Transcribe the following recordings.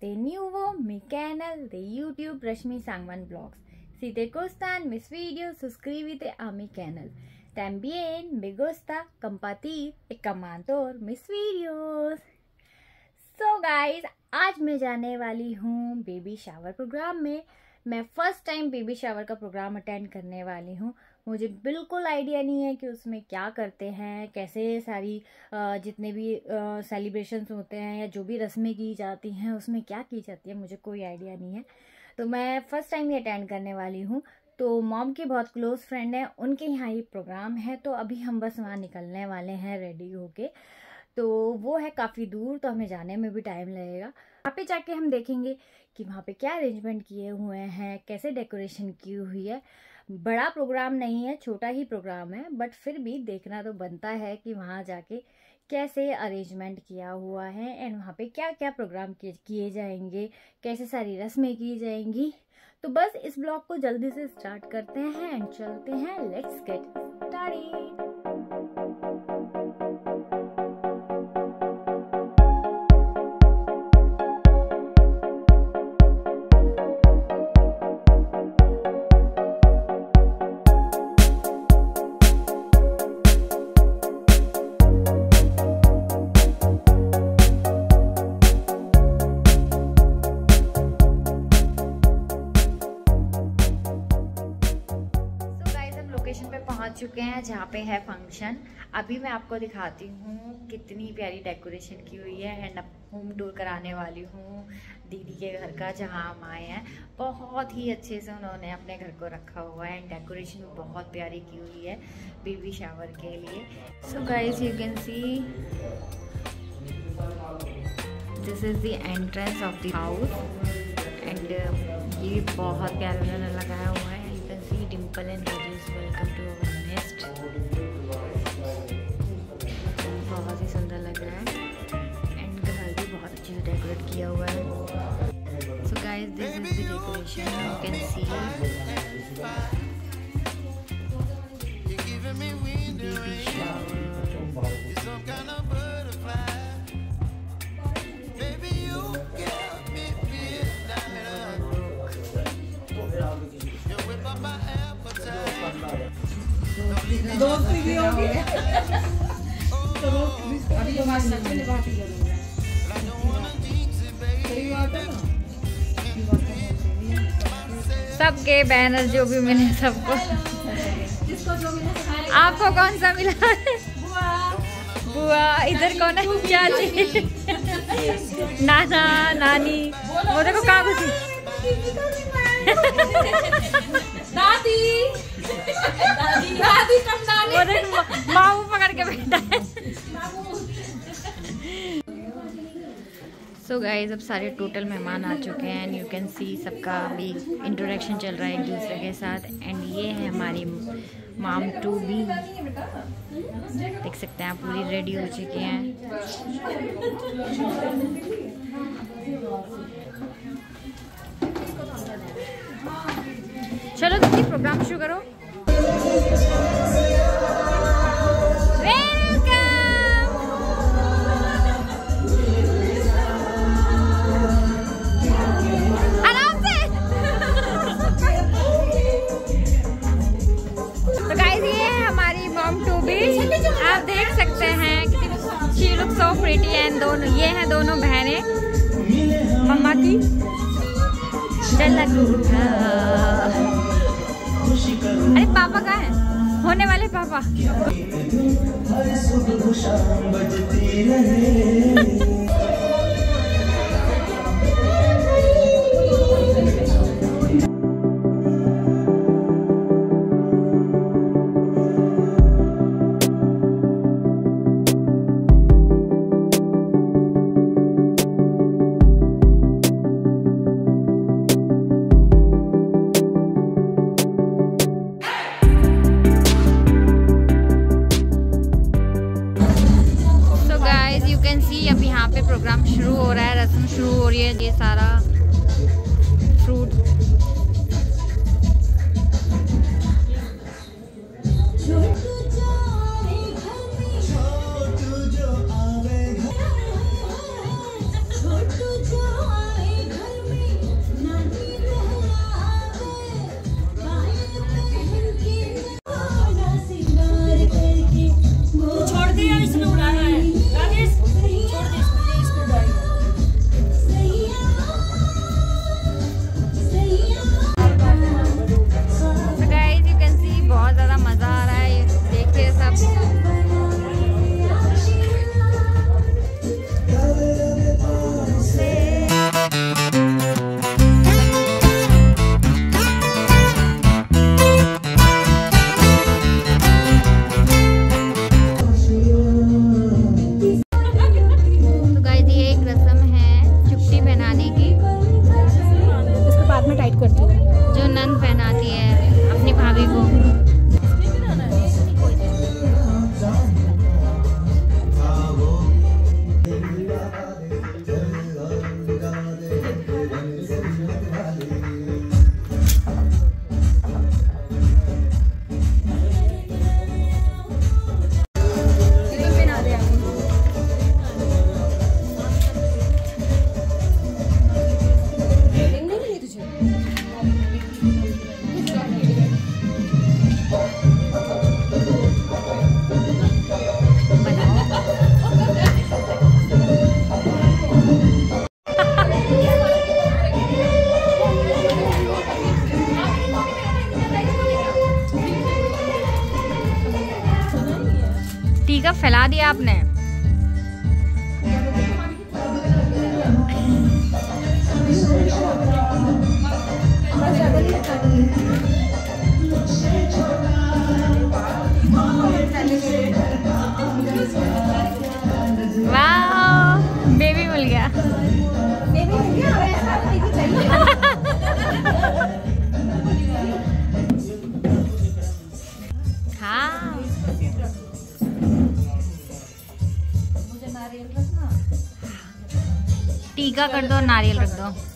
De nuevo mi canal de YouTube Rashmi Sangman Vlogs. Si te gustan mis vídeos, suscríbete a mi canal. También me gusta compartir y comentar mis vídeos. So guys, आज मैं जाने वाली हूँ baby shower program में मैं first time baby shower का program attend करने वाली हूँ मुझे बिल्कुल आइडिया नहीं है कि उसमें क्या करते हैं, कैसे सारी जितने भी सेलिब्रेशंस होते हैं या जो भी रस्में की जाती हैं, उसमें क्या की जाती है, मुझे कोई आइडिया नहीं है। तो मैं फ़र्स्ट टाइम ही अटेंड करने वाली हूँ। तो मॉम के बहुत क्लोज़ फ्रेंड हैं, उनके यहाँ ये प्रोग्राम है तो अभी हम बस वहाँ निकलने वाले हैं रेडी होके। तो वो है काफ़ी दूर तो हमें जाने में भी टाइम लगेगा। वहाँ पे जाके हम देखेंगे कि वहाँ पे क्या अरेंजमेंट किए हुए हैं, कैसे डेकोरेशन की हुई है। बड़ा प्रोग्राम नहीं है, छोटा ही प्रोग्राम है, बट फिर भी देखना तो बनता है कि वहाँ जाके कैसे अरेंजमेंट किया हुआ है एंड वहाँ पे क्या क्या प्रोग्राम किए जाएँगे, कैसे सारी रस्में की जाएँगी। तो बस इस ब्लॉग को जल्दी से स्टार्ट करते हैं एंड चलते हैं लेट्स गेट स्टार्टेड जहाँ पे है फ़ंक्शन अभी मैं आपको दिखाती हूँ कितनी प्यारी डेकोरेशन की हुई है. एंड होम टूर कराने वाली हूँ दीदी के घर का, जहाँ हम आए हैं. बहुत ही अच्छे से उन्होंने अपने घर को रखा हुआ है एंड डेकोरेशन बहुत प्यारी की हुई है बेबी शावर के लिए. So guys you can see this is the entrance of the house and ये बहुत प्यारा उन्होंने लगाया हुआ है you can see dimple and decorate किया हुआ है। So guys this is the decoration you can see baby shower दोस्ती भी होगी। चलो अभी तो बात सच में बात ही सबके बैनर जो भी मिले सबको। आपको कौन सा मिला? बुआ। इधर कौन है? चाची। नाना नानी। वो देखो कहाँ घुसी। दादी। दादी कम वो देखो माऊ पकड़ के बैठा है। सो so गाइज़ अब सारे टोटल मेहमान आ चुके हैं एंड यू कैन सी सबका भी इंट्रोडक्शन चल रहा है एक दूसरे के साथ एंड ये है हमारी माम टू भी देख सकते हैं पूरी रेडी हो चुकी हैं। चलो दीदी प्रोग्राम शुरू करो। सो एंड दोनों, ये हैं दोनों बहनें। मम्मा की। अरे पापा कहा है? होने वाले पापा। करती हूँ। फैला दिया आपने। टीका कर दो नारियल रख दो।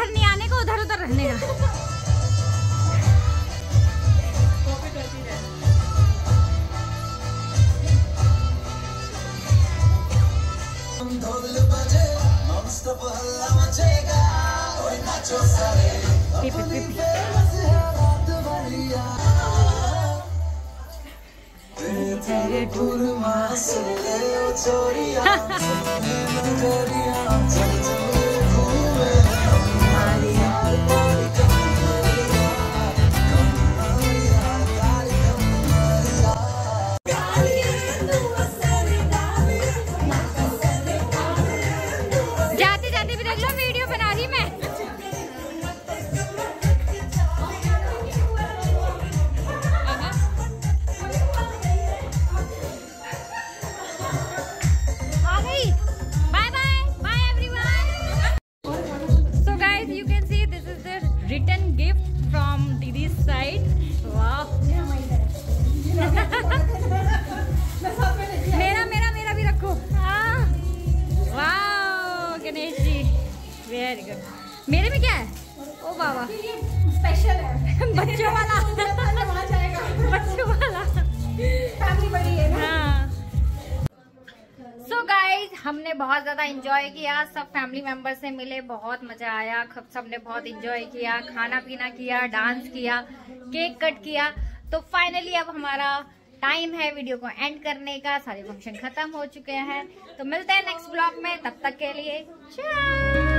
इधर नहीं आने का उधर उधर रहने का। तेरे चोरिया। गाइज़ हमने बहुत ज़्यादा इंजॉय किया, सब फैमिली मेंबर से मिले, बहुत मज़ा आया, सब, सबने बहुत इंजॉय किया खाना पीना किया डांस किया केक कट किया तो फाइनली अब हमारा टाइम है वीडियो को एंड करने का, सारे फ़ंक्शन खत्म हो चुके हैं तो मिलते हैं नेक्स्ट ब्लॉग में, तब तक के लिए ciao!